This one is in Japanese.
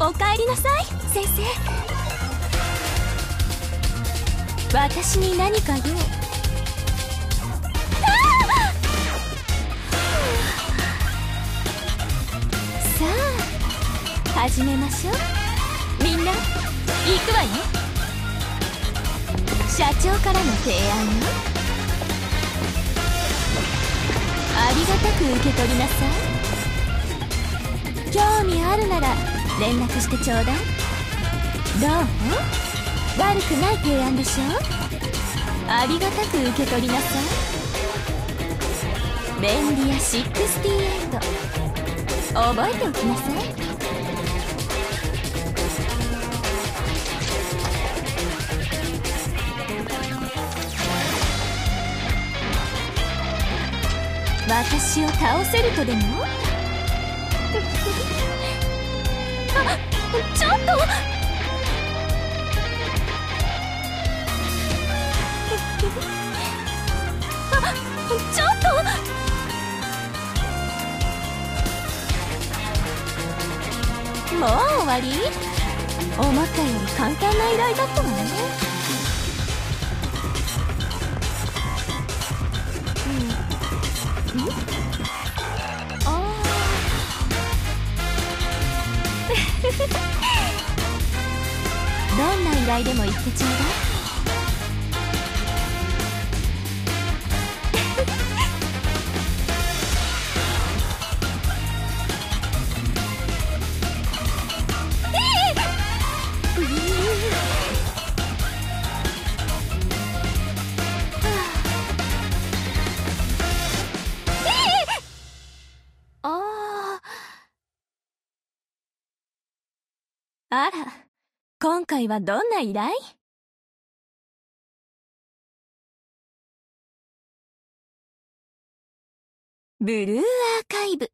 お帰りなさい。先生私に何か用さあ始めましょう。みんな行くわよ社長からの提案よありがたく受け取りなさい興味あるなら連絡してちょうだい。どう？悪くない提案でしょ？ありがたく受け取りなさい。便利屋68覚えておきなさい。私を倒せるとでも？もう終わり？思ったより簡単な依頼だったわね。うん。ん？ああ どんな依頼でも言ってちょうだい。あら、今回はどんな依頼？ブルーアーカイブ。